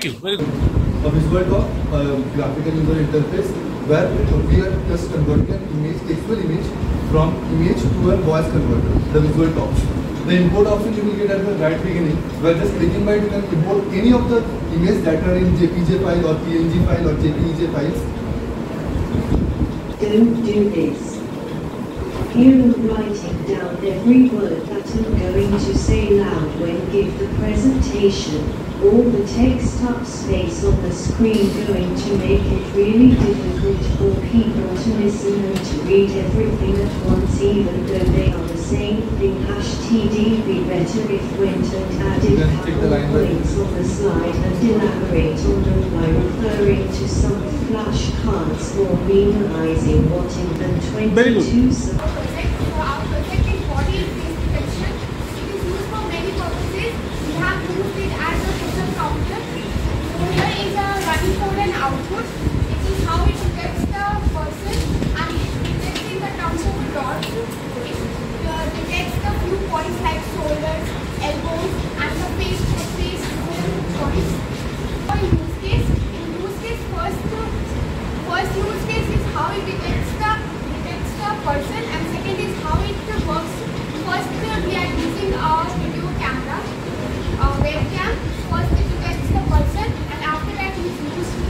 Thank you. Very good. a visual doc, a graphical user interface where we are just converting an image, textual image from image to a voice converter, the visual docs. The import option you will get at the right beginning, where just clicking by it you can import any of the images that are in JPG file or PNG file or JPEG files. Don't do this. You are writing down every word that I'm going to say loud when give the presentation. All the text up space on the screen going to make it really difficult for people to listen and to read everything at once even though they are the same thing. HTD be better if went and added Then take the line on the slide and elaborate on them by referring to some flashcards or minimizing what in the Very good. 22 sub- project. So our project is body face detection. It is used for many purposes. We have used it as a system counter. So here is a running code and output. It is how it detects the person and in the terms of dots. It uh, detects the few points like shoulders, elbows and the face face points. For use case, in use case first first use case is how it detects the detects the person and second is how it works. First we are using our video camera, uh, webcam. First it detects the person and after that it is used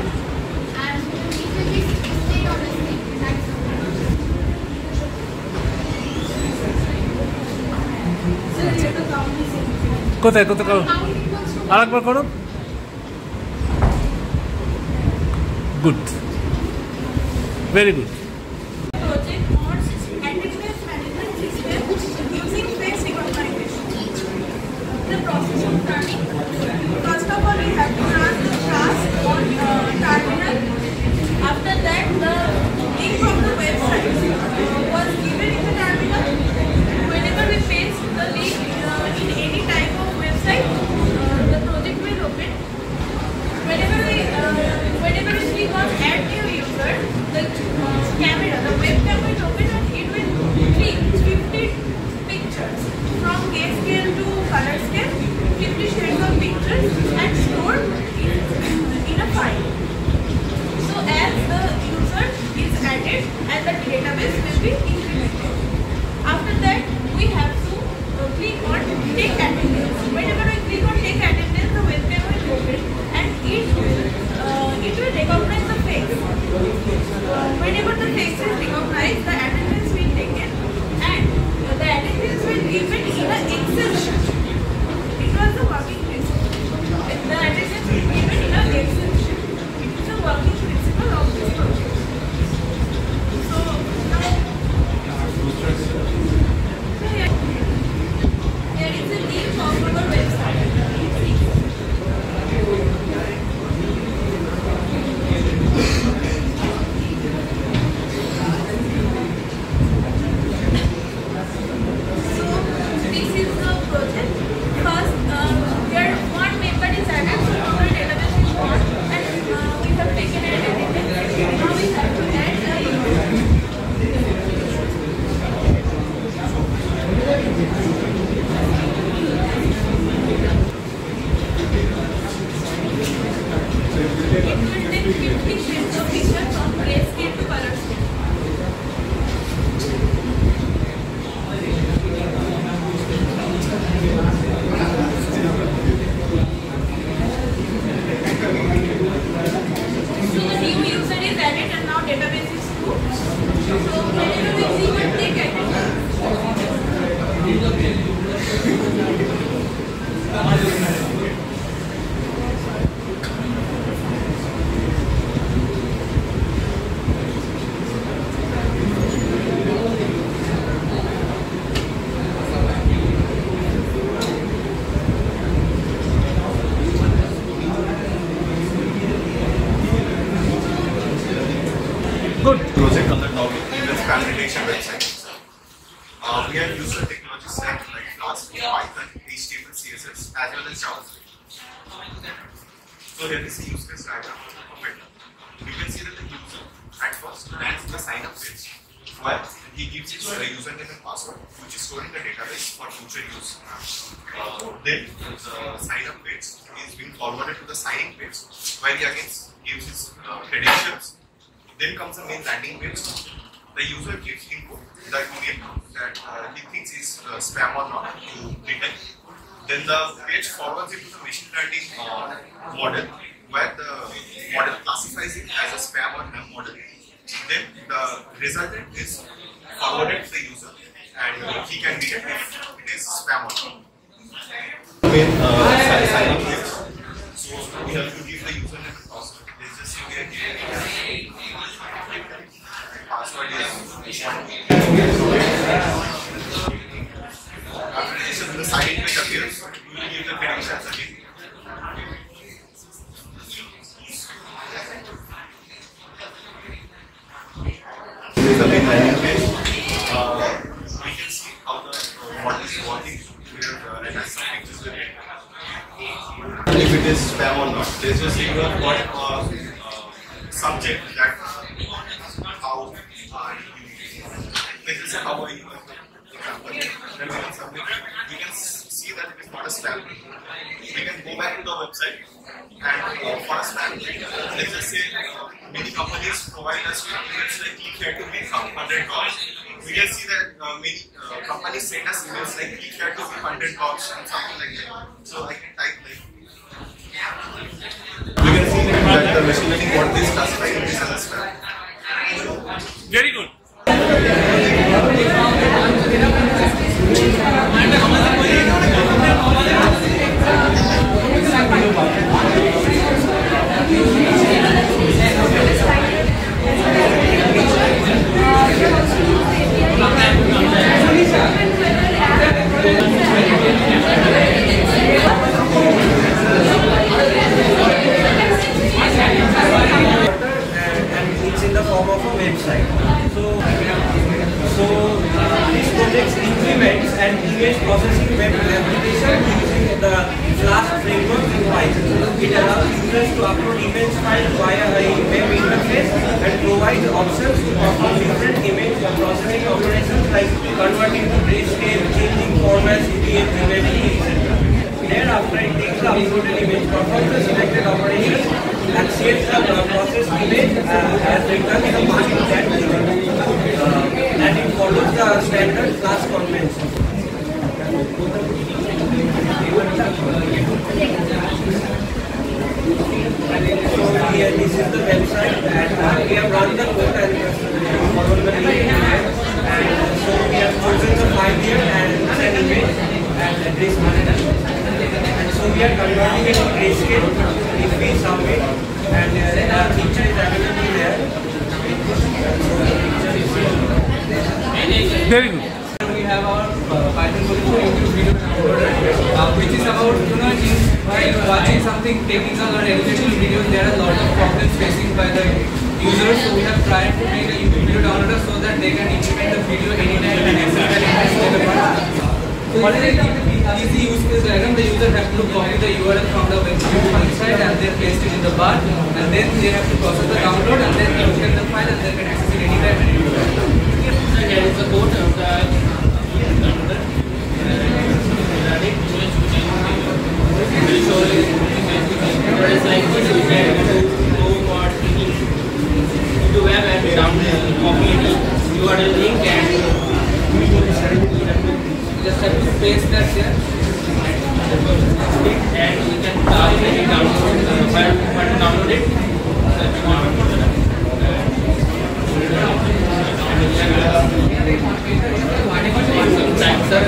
কোথায় কোথায় করো? আরেকবার করো। Good very good Then the page forwards it to the machine learning uh, model where the model classifies it as a spam or num model. Then the resultant is forwarded to the user and he can detect if it is spam or not. Main uh, sign- signing page. So we have to give the username and password. Let's just say we are giving password is after sign page appears, you will give the. If it is spam or not, let's just you have uh, subject that uh, how uh, you, let's just say how are you example, then we can submit it. We can s- see that it is not a spam. We can go back to the website and uh, for a spam, let's just say uh, many companies provide us with emails like click here to win some hundred dollars. We can see that uh, many uh, companies send us emails like click here to win hundred dollars and something like that. So I can type like. We can see that the machine learning what this classifying this as a spam. Very good. Options to perform different image processing operations like converting to grayscale, changing formats, EPM, remediation, etc. Thereafter, it takes the uploaded image, performs the selected operations, and saves the uh, processed image uh, as returned in a path to that. Uh, and it follows the standard class convention. So here, this is the website, and uh, we have run the code and uh, followed the. And so we have chosen the file here and an image and address manager. And so we are converting it to grayscale if we submit and uh, the picture is available there. Very good. we have our uh, Python YouTube video uh, which is about, you know, while watching something technical or educational videos, there are a lot of problems facing by the users. So we have tried to make a YouTube video downloader so that they can implement the video anytime and anywhere in their So what is the easy use case diagram? The user have to copy the URL from the website and then paste it in the bar and then they have to process the download and then look at the file and they can access it anytime and anywhere. And here is the code of the It's like this, you can go for clicking into web and download, copy the URL link and just have to paste that there and you can uh, when you download uh, when when you download it. Uh, you download Thanks, sir.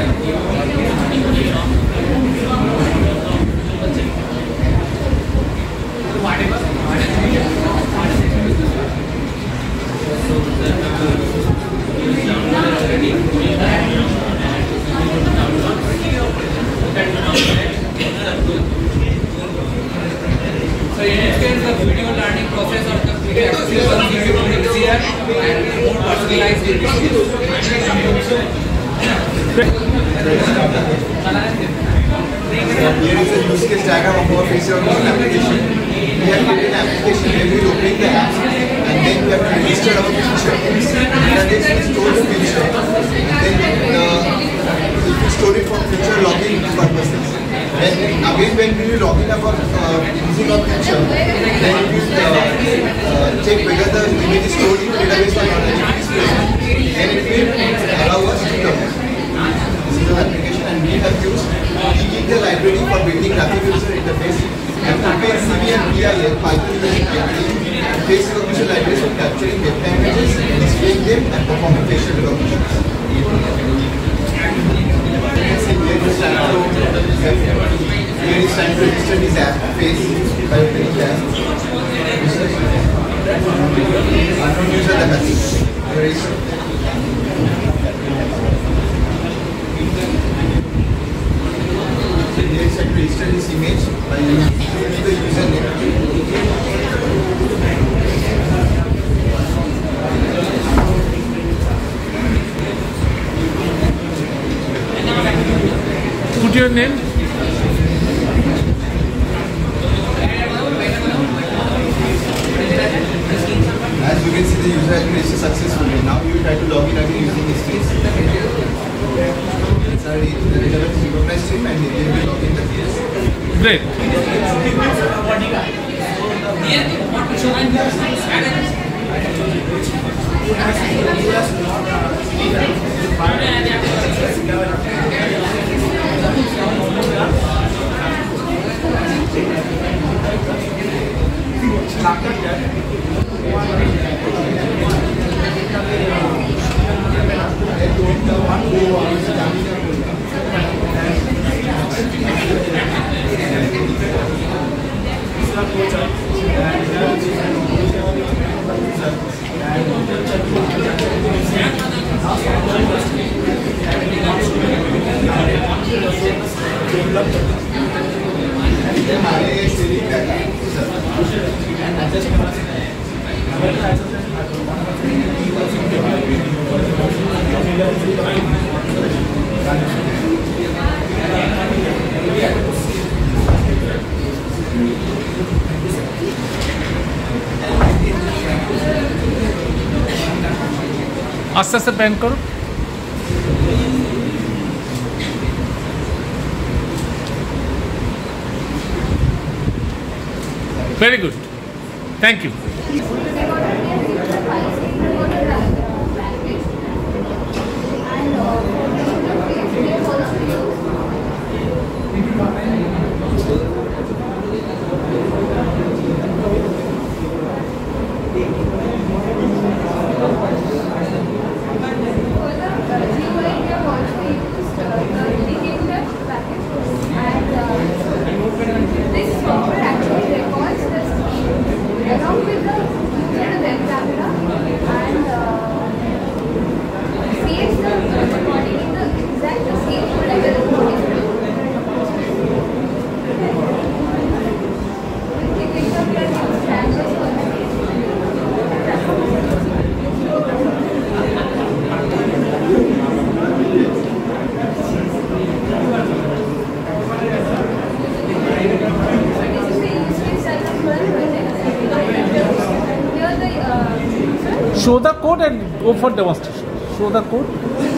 So diagram of our face on application. We have created an application where we opening the apps then we have to register our picture. That is we store the picture then uh, if we store it for future login purposes. Then again when we will log in our uh, using our picture, then we will uh, uh, check whether the image is stored in the database or not. And it will allow us to log. This is our application and we have used we the library for building graphic user interface and OpenCV and PIL, Python library, face recognition libraries for capturing webcam images, displaying them and performing facial recognition. Here is time to is this app face by the app. Unknown user the. Here is time to register this image by using the username. What's your name? As you can see, the user has been successfully Now you try to log in again using this case. It's already the database recognized him and he will log in the case. Great. Here, आस्ते आस्ते pan करो। Very good thank you code and go for demonstration. Show the code.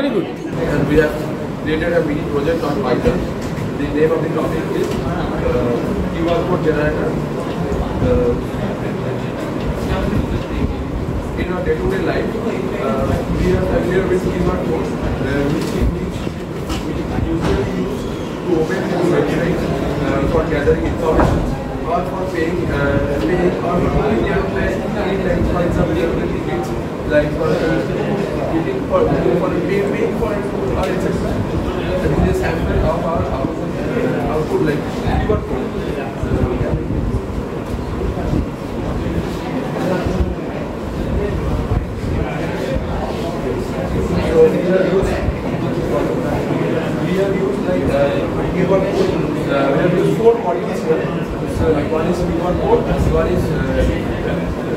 Very good. And we have created a mini project on Python. The name of the topic is uh, QR code generator. Uh, in our day-to-day life, uh, we are familiar with QR codes, uh, which, which users use to open new websites uh, for gathering information or for paying, uh, paying or paying, for example, like for uh, getting for, for pay, for or etc. That is a sample of our output, uh, like QR code. So we are used, we have used like uh, QR code. Uh, we have used four modules here. So one is QR code, one is uh,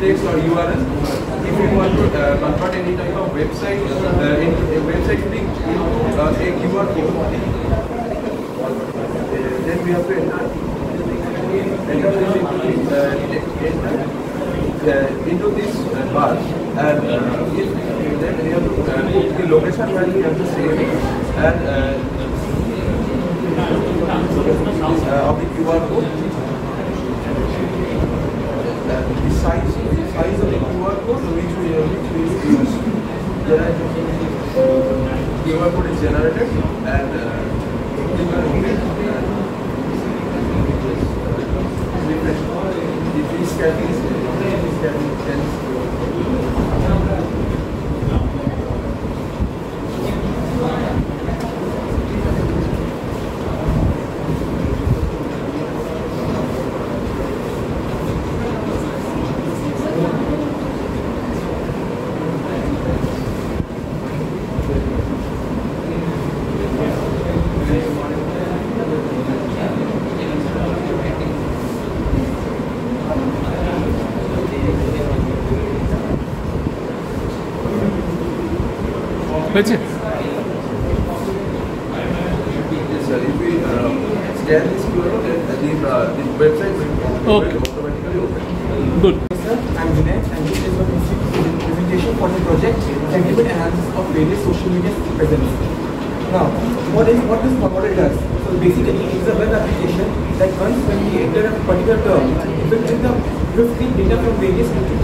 text or URL. If you want to uh, convert any type of website, uh, in, a website to the, uh, a QR code, uh, then we have to enter, enter this into uh, uh, into this uh, bar and uh, if, then we have to uh, put the location where we have to save it and uh, uh, of the QR code. Uh, the size, size of the QR code which we uh, which we use. Then QR code is generated and uh, refresh. The free scanning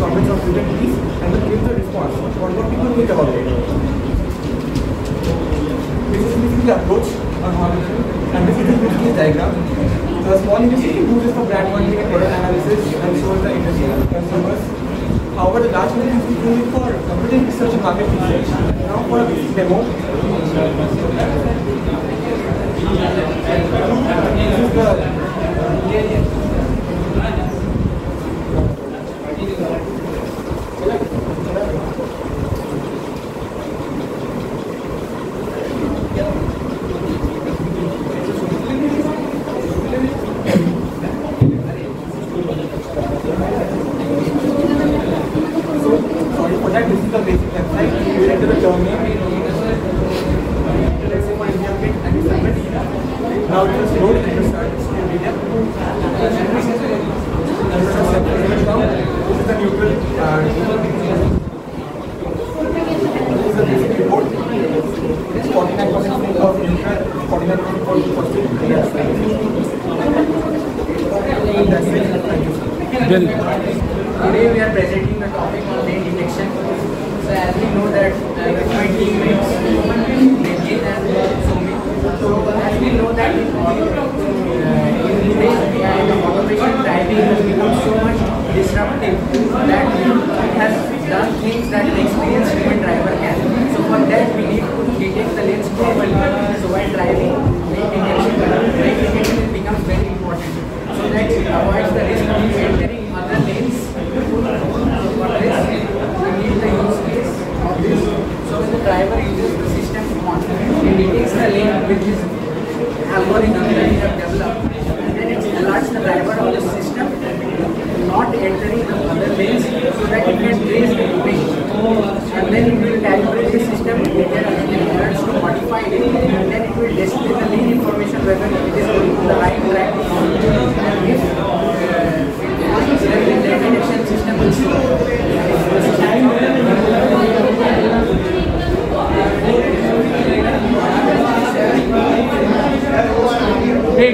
comments Twitter tweets and give the response on what people think about it. This is basically the approach on how and this is basically diagram. The small industry uses for brand marketing and product analysis and shows the industry consumers. However, the large industry using it for computer research and market research. Now for a demo. This is the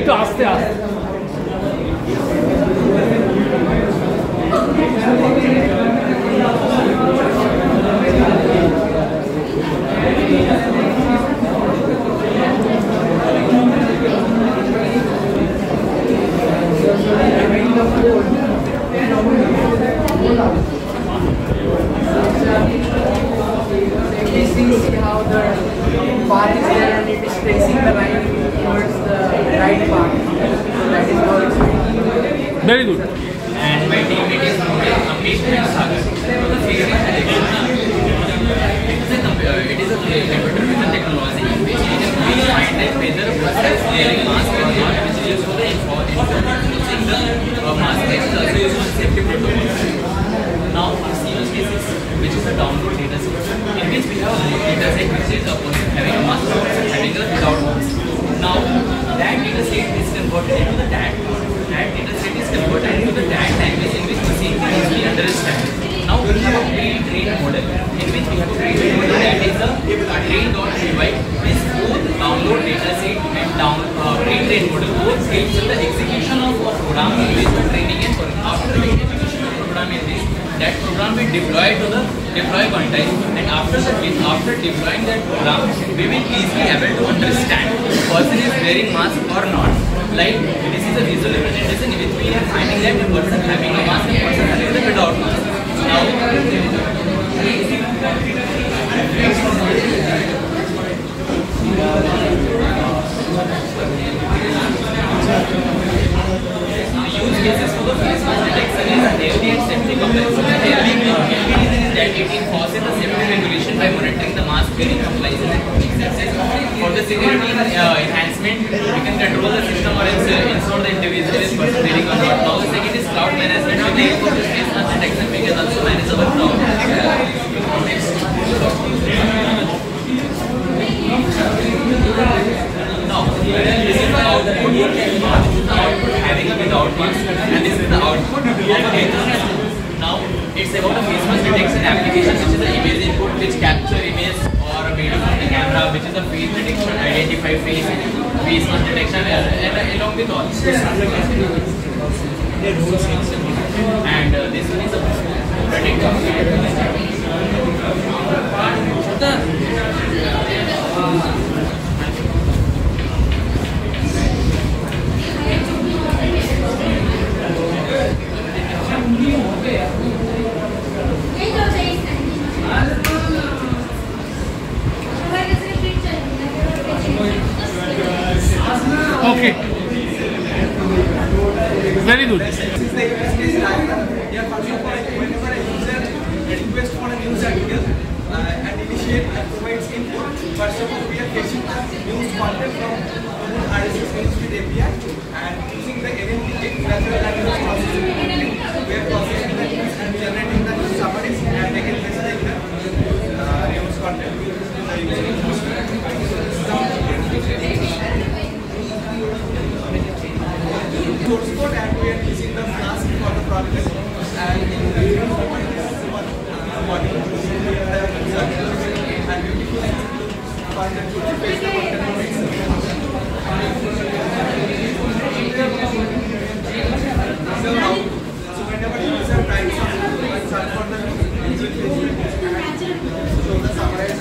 একটু আস্তে আস্তে safety compliance. So the means is that it enforces the safety regulation by monitoring the mask wearing compliance and. For the security uh, enhancement, we can control the system or else uh, ensure the individual is wearing or not. Now the second is cloud management. With the face mask detection, we can also manage our cloud. Now, this is the output. The output having a without mask, and this is the output of data. It's about a face mask detection application, which is the image input, which capture image or a video from the camera, which is a face detection, identify face, face mask detection, and, and along with all. And uh, this one is a Okay. Very good. This is the use case. Here, whenever a user requests for a news article uh, and initiate and provides input, first of all, we are fetching the news content from Google RSS feed API and using the NLP natural language processing. We are processing the news and generating the news summaries and making this like the news content. The user source code and we are using the Flask for the project and we are one uh, body and beautiful content to face the content So now, so whenever the user types something, we search for the user page and show the summarized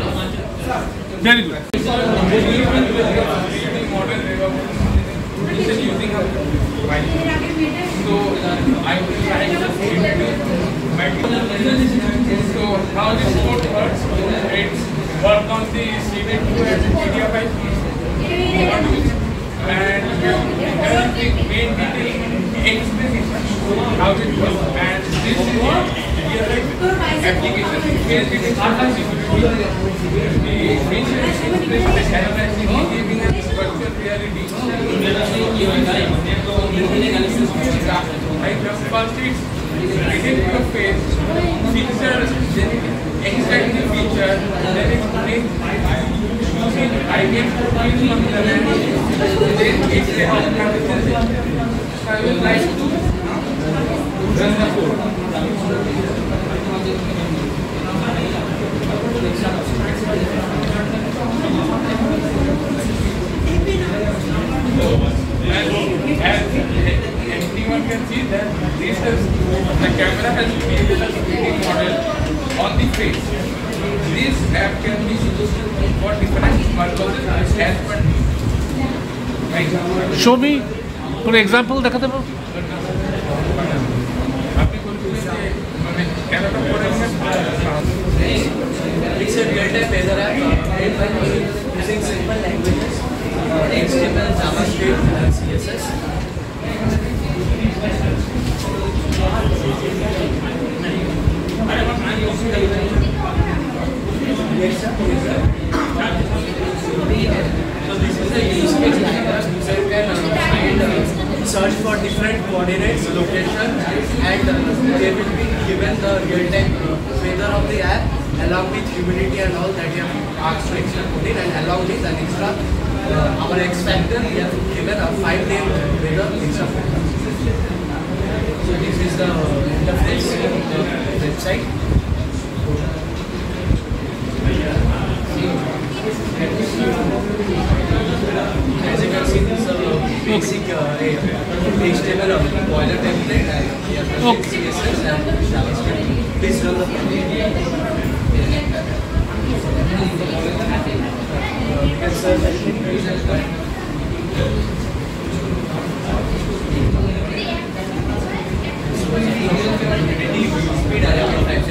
very good. So I So how this code works? It's work on the CD2 and CDFI and everything main detail explain how it works and this is I would like to run the code. And as anyone can see that this is the camera has created a 3D model on the face. This app can be used for different purposes as per need. Right? Show me কোনো example দেখাতে পারো It's a real-time weather app made by using simple languages, HTML, JavaScript, and CSS. Yes, sir. Yes, sir. So this is the use case diagram. User can search for different coordinates, location, and uh, they will be given the real-time uh, weather of the app along with humidity and all that you have asked to extra put in and along with an extra uh, our X factor we have given a five day weather extra. So this is the interface of the website. As you can see, this is a basic uh, HTML or boiler template and we have the Okay. CSS and JavaScript. Please run the Uh, we can search anything. Speed element types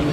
we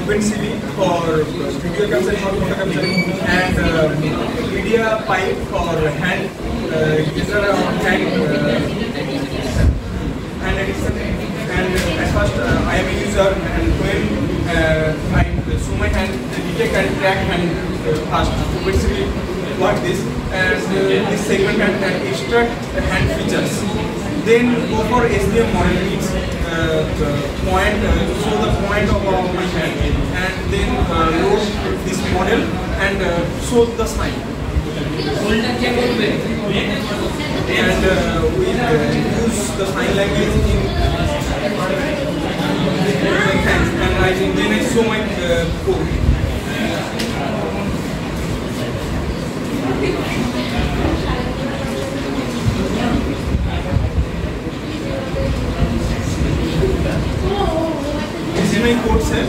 OpenCV for studio capture for photo capture, and uh, MediaPipe for hand uh, user on hand uh, and edition. And uh, at first uh, I am a user, and when uh, I show my hand, the detect and track hand fast. OpenCV what this and this segment can can extract hand features. Then go for SDM model the point, uh, show the point of our my hand and then uh, load this model and uh, show the sign. And uh, we uh, use the sign language in thanks and I then I show my uh, code. This is my code set.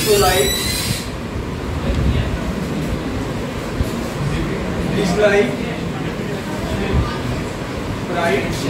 So like dislike, right,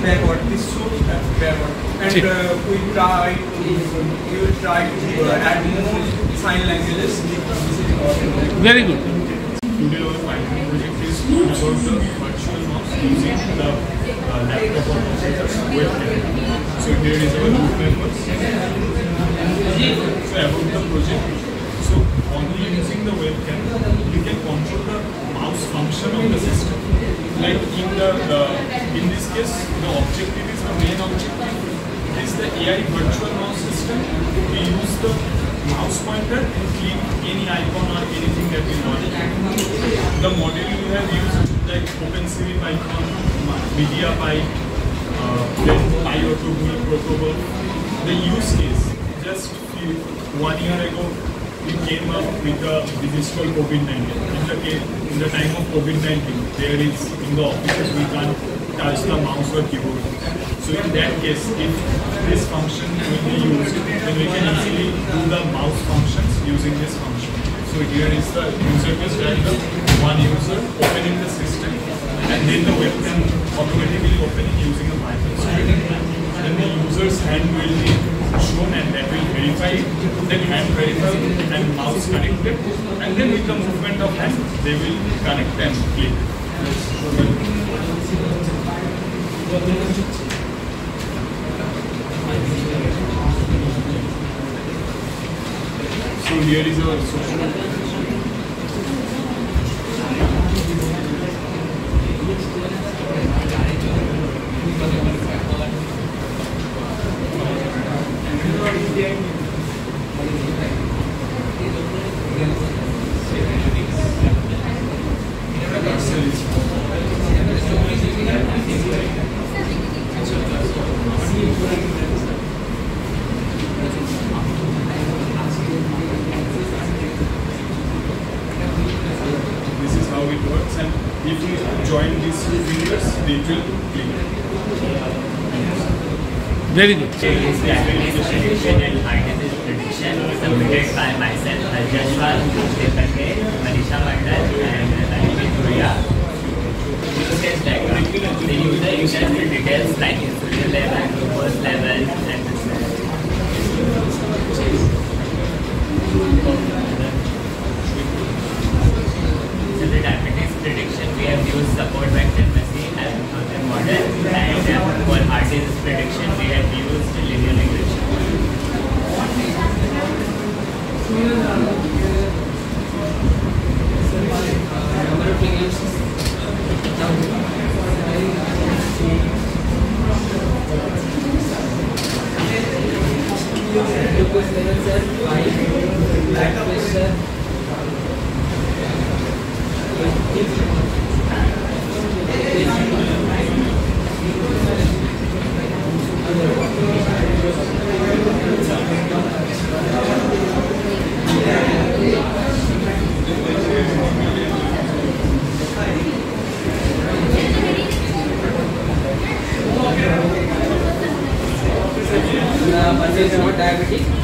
This is backward. This shows that backward. And uh, we try to we try to uh, add more sign languages. Very good. Today our Python project is about the virtual mouse using the uh, laptop or computer's. So here is our group members. So about the project. So only using the webcam, we can control the mouse function of the system. Like in the, in this case, the objective is the main objective is the AI virtual mouse system. We use the mouse pointer and click any icon or anything that we want. The model we have used like OpenCV Python, MediaPipe, uh, then PyAuto GUI protocol. The use case just one year ago we came up with the digital COVID-19. In the time of COVID-19, there is in the offices we can't touch the mouse or keyboard. So in that case, if this function will be used, then we can easily do the mouse functions using this function. So here is the user case diagram, one user opening the system, and then the webcam automatically opening using a Python script. Then the user's hand will be shown and that will verify it, then hand verify and mouse connected, and then with the movement of hand, they will connect and click. So here is our social Glucose level, sir, high, blood pressure, Uh, diabetic.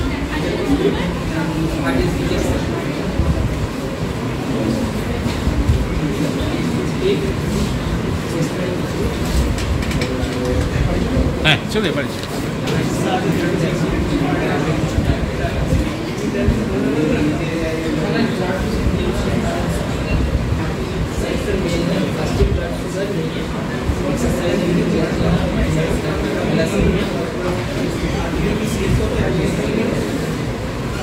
这里边去。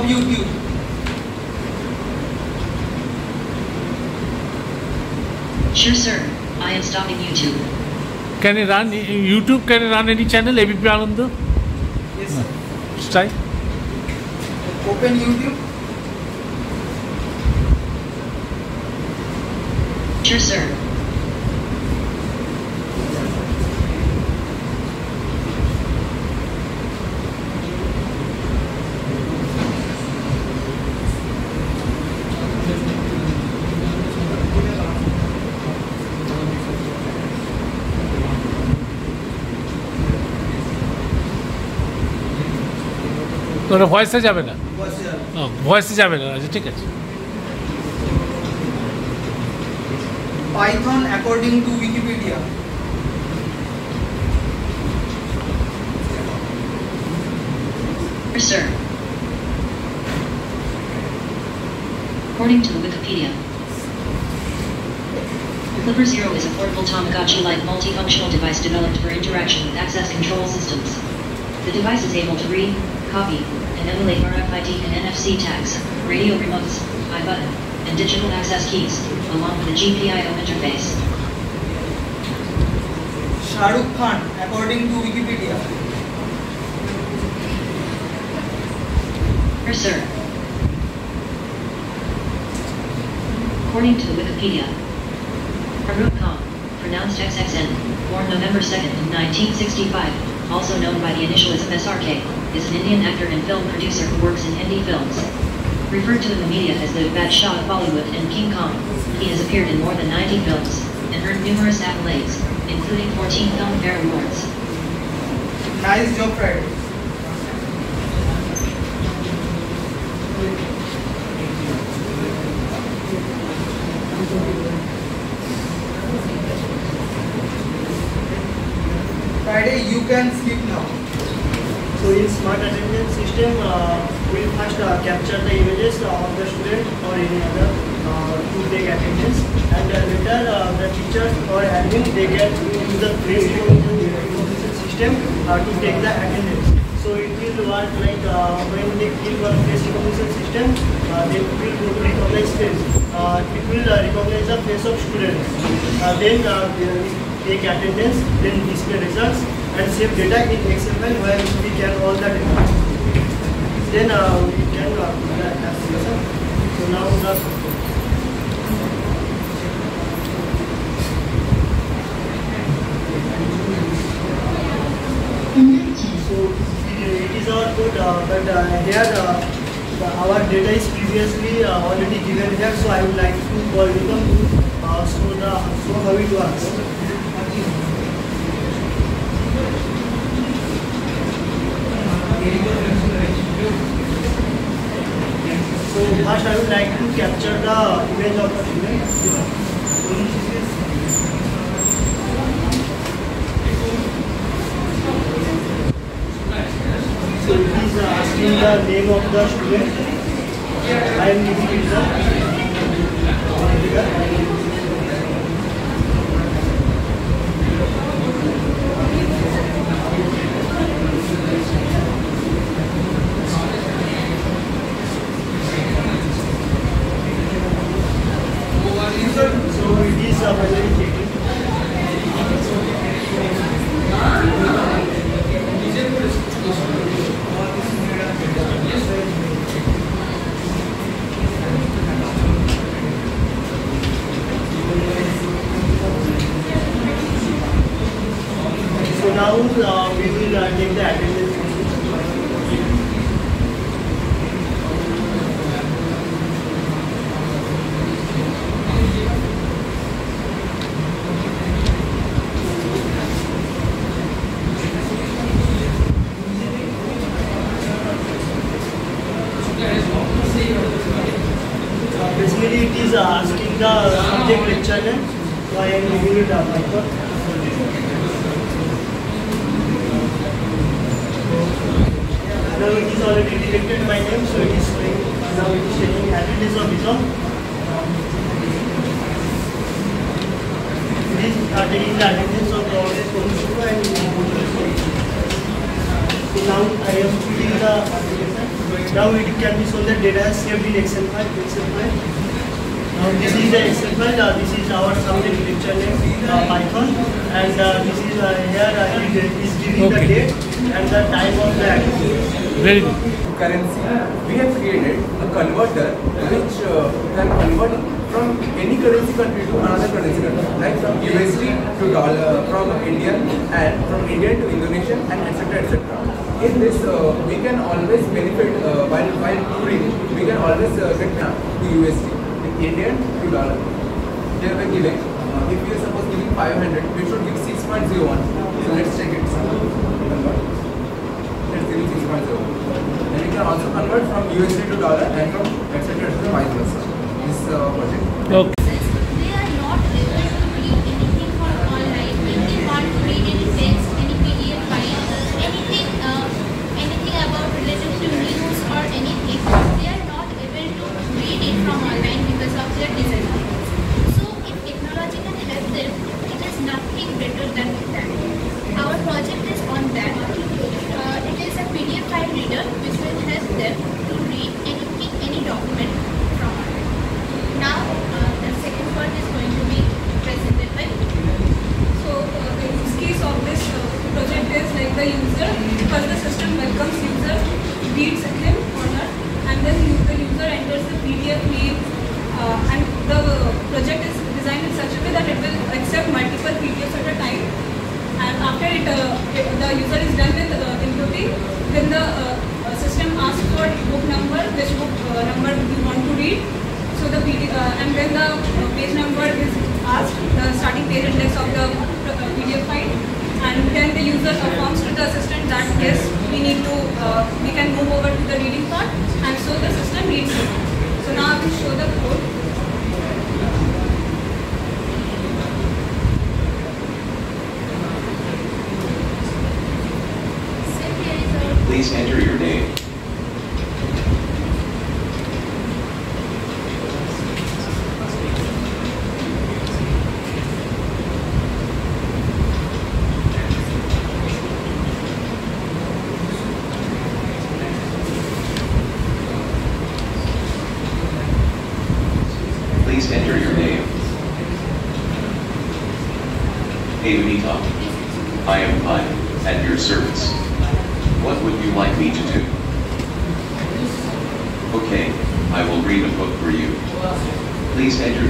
YouTube. Sure, sir. I am stopping YouTube. Can you run YouTube? Can you run any channel? ABP Anand? Yes. sir. Try. Open YouTube. Sure, sir. ওটা ভয়েসে যাবে না ভয়েসে যাবে না আচ্ছা ঠিক আছে Python according to Wikipedia Sir. According to Wikipedia, Flipper Zero is a portable Tamagotchi-like multifunctional device developed for interaction with access control systems. The device is able to read, copy, and emulate RFID and NFC tags, radio remotes, iButton, and digital access keys, along with a GPIO interface. Shah Rukh Khan according to Wikipedia? Yes, sir. According to Wikipedia, Shah Rukh Khan, pronounced XXN, born November 2nd, 1965, also known by the initial as SRK, is an Indian actor and film producer who works in Hindi films. Referred to in the media as the Badshah of Bollywood and King Khan, he has appeared in more than 90 films and earned numerous accolades, including 14 Filmfare Awards. Nice job, Friday. Friday, you can sleep now. In smart attendance system, uh, we first uh, capture the images of the student or any other uh, to take attendance, and uh, later uh, the teachers or admin they get use the face recognition system uh, to take the attendance. So it will work like uh, when they click on face recognition system, uh, they will recognize face. Uh, it will uh, recognize the face of students. Uh, then uh, take attendance, then display results and save data in XML where we can all the data. Then uh, we can uh. So now the So it is our code, uh, but uh, here uh, the, our data is previously uh, already given here. So I would like to call welcome to uh, so the so how it works. So first I would like to capture the image of the student. So it is uh, asking the name of the student. I am giving it the So now uh, we will uh, take the attendance.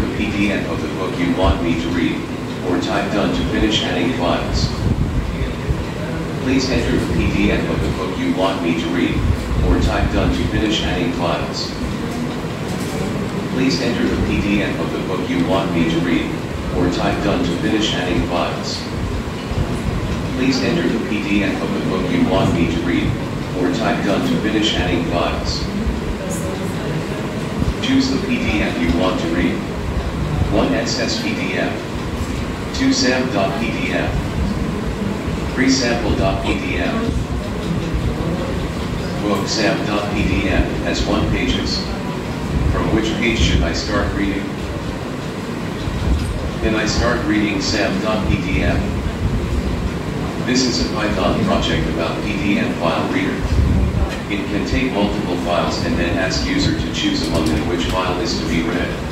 The PDF of the book you want me to read, or type done to finish adding files. Please enter the PDF of the book you want me to read, or type done to finish adding files. Please enter the PDF of the book you want me to read, or type done to finish adding files. Please enter the PDF of the book you want me to read, or type done to finish adding files. Choose the PDF you want to read. 1 XSPDF. 2 SAM.pdf. 3 Sample.pdf. Book SAM.pdf has 1 pages. From which page should I start reading? Then I start reading SAM.pdf. This is a Python project about PDF file reader. It can take multiple files and then ask user to choose among them which file is to be read.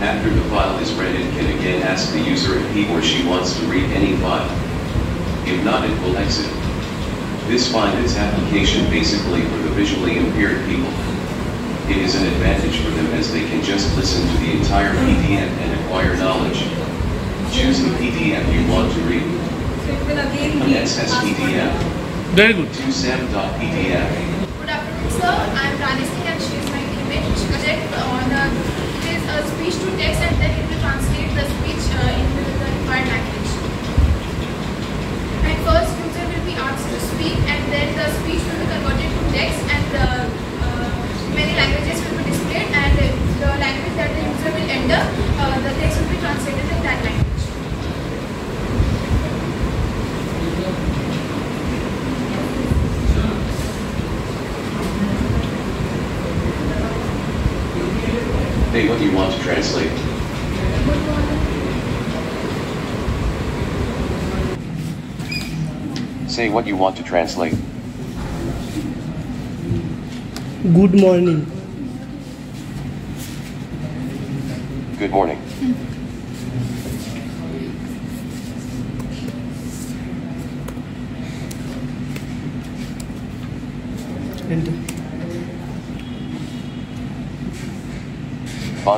After the file is read it can again ask the user if he or she wants to read any file. If not it will exit. This find its application basically for the visually impaired people. It is an advantage for them as they can just listen to the entire PDF and acquire knowledge. Choose the PDF you want to read. So it An XS PDF. Very good. To sam.pdf. Good afternoon, sir. I'm Rani Singh and she is my teammate. Project on speech to text and then it will translate the speech uh, into the required language. And first user will be asked to speak and then the speech will be converted to text and the uh, many languages will be displayed and the language that the user will enter, uh, the text will be translated in that language. What you want to translate. Say what you want to translate. Good morning. Good morning.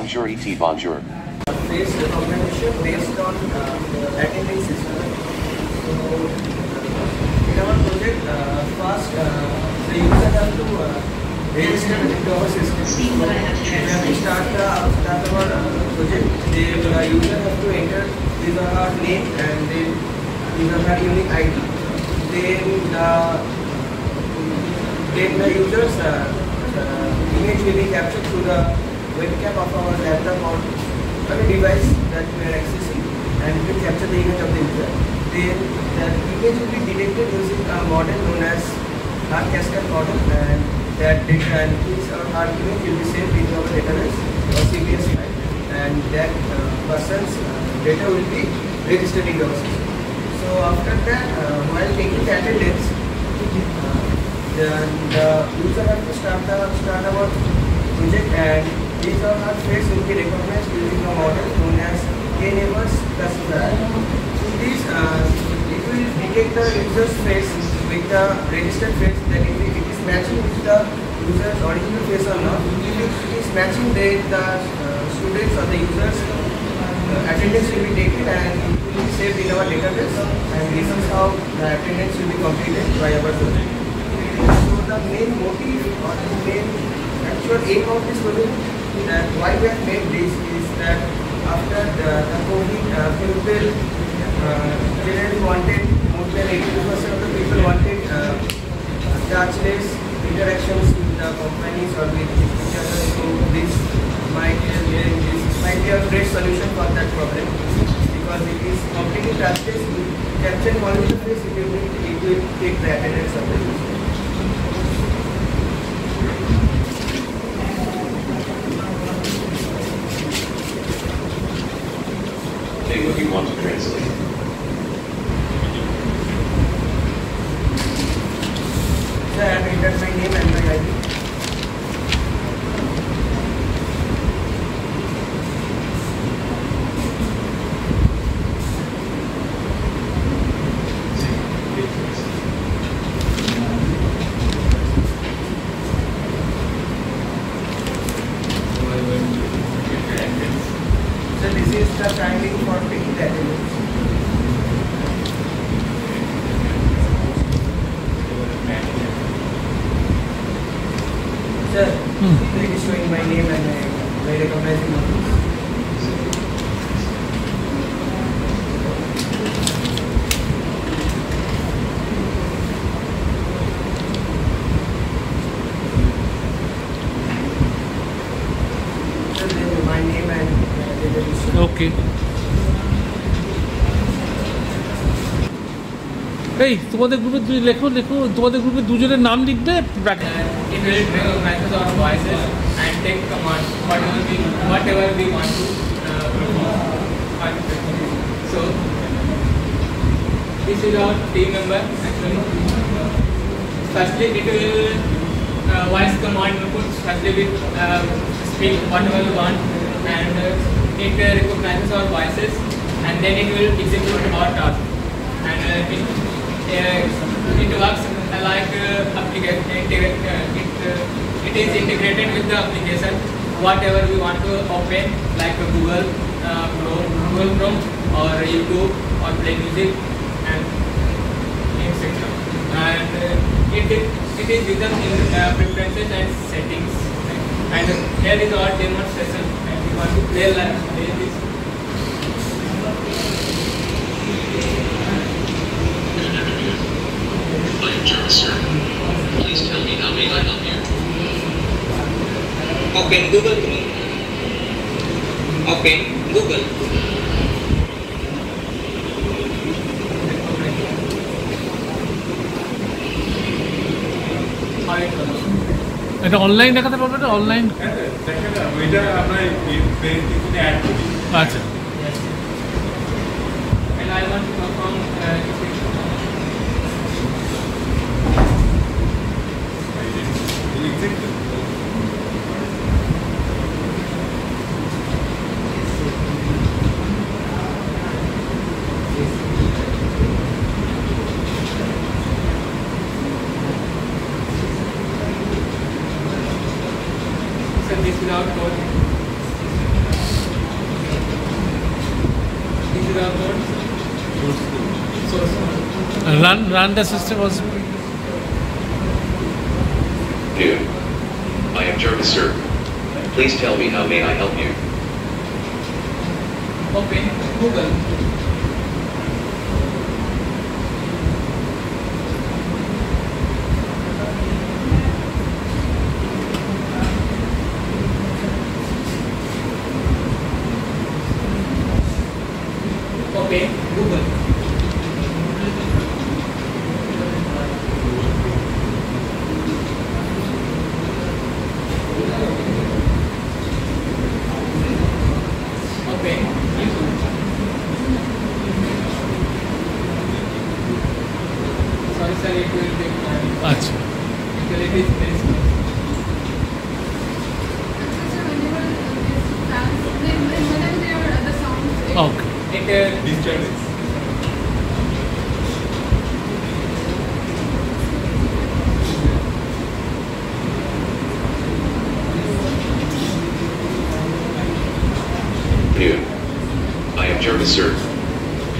Bonjour et bonjour. face recognition based on uh, attending system. So, uh, in our project, uh, first uh, the user have to uh, register with our system. So, when we start, the, start our uh, project, the uh, user have to enter his or her name and then his or her unique ID. Then the then the user's uh, uh, image will be captured through the webcam of our laptop or on a device that we are accessing and will capture the image of the user. Then the image will be detected using a model known as Haar cascade model and that data and his or her image will be saved in our database or CSV file and that uh, person's uh, data will be registered in our system. So after that, uh, while taking the attendance, uh, then the user has to start, the, start our project and these or her face will be recognized using a model known as K-Neighbors. So these, uh, it will detect the user's face with the registered face that if it is matching with the user's original face or not. If it is matching then the uh, students or the users uh, attendance will be taken and it will be saved in our database and this is how the attendance will be completed by our project. So the main motive or the main actual aim of this project that why we have made this is that after the, the COVID, uh, people uh, generally wanted, more than 82% of the people wanted uh, touchless interactions with the companies or with each other. So this might, uh, this might be a great solution for that problem because it is completely touchless. Capturing only the face, it will take the attendance of the user. Say what you want to translate. So I entered my name and my ID. এই তোমাদের গ্রুপে দুই লেখো লেখো তোমাদের গ্রুপে দুজনের নাম লিখবে bracket- It will recognize our voices and take commands whatever we whatever we want to uh, perform. So this is our team member actually. Firstly, it will uh, voice command input. Firstly, we uh, speak whatever we want, and uh, it uh, recognizes our voices, and then it will execute our task. And uh, it, uh, it works like application. It it is integrated with the application. Whatever we want to open, like Google Chrome, Google Chrome, or YouTube, or Play Music, and etc. And it, it is written in uh, preferences and settings. And here is our demonstration. And we want to play like play this. I'm Jarvis, sir. Please tell me how may I help you? Open Google to me. Open Google. এটা online দেখাতে পারবে online আচ্ছা this is our code. This is our code. Source code. run run the system also Dude. I am Jarvis sir. Please tell me how may I help you? Open Google. Open Google. Open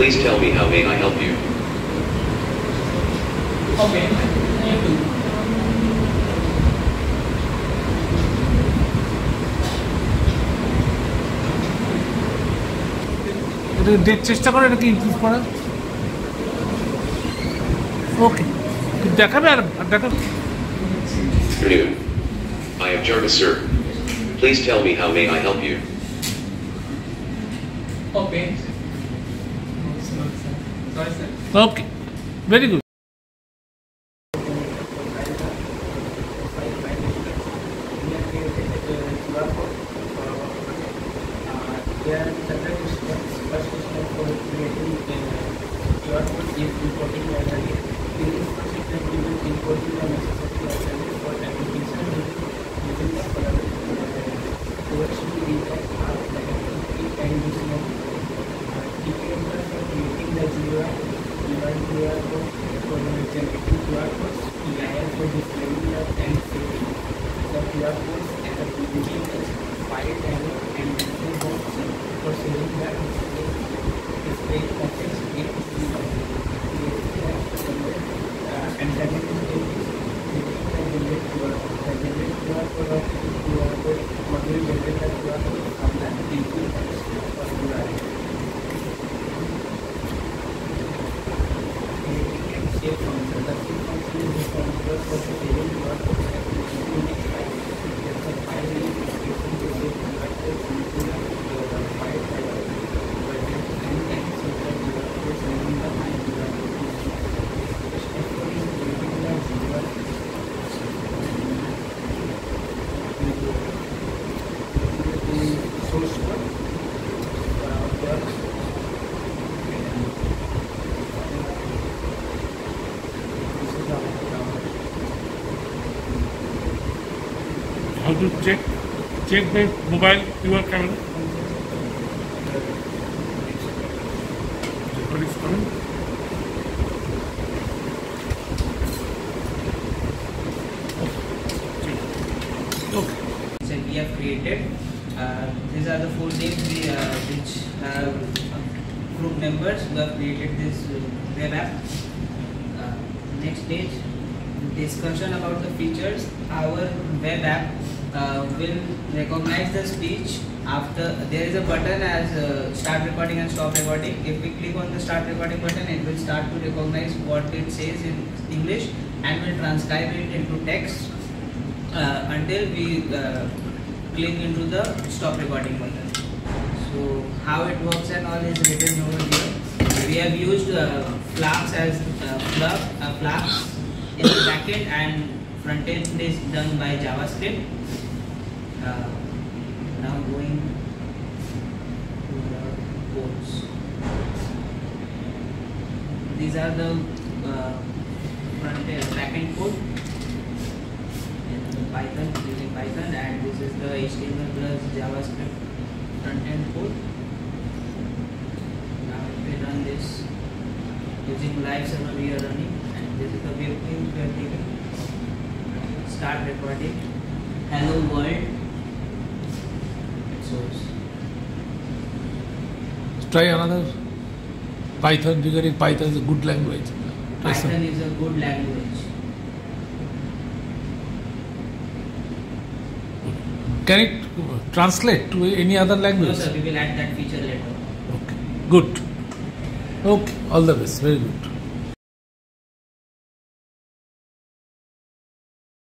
Please tell me how may I help you? Open YouTube. এটা দেখ চেষ্টা করো এটাকে improve করার ওকে দেখাবে আর আর দেখাবে Dude. I am Jarvis sir. Please tell me how may I help you? Open. Sorry Very okay to check check the mobile QR camera? What is coming? So we have created. Uh, these are the four names we, uh, which have uh, group members who have created this uh, web app. Uh, next page, discussion about the features. Our web app uh, will recognize the speech after there is a button as uh, start recording and stop recording. If we click on the start recording button, it will start to recognize what it says in English and will transcribe it into text uh, until we uh, click into the stop recording button. So how it works and all is written over here. We have used uh, Flask as uh, Fluff, uh, Flask in the backend and front end is done by JavaScript. Uh, now going to the codes. These are the uh, front end, code in Python using Python, and this is the HTML plus JavaScript front end code. Now if we run this using live server we are running, and this is the web page we are taking. Start recording. Hello world. Source. Try another Python, regarding Python is a good language. Try some- Python is a good language. Can it translate to any other No language? sir, we will add that feature later. Good. Okay, all the best. Very good.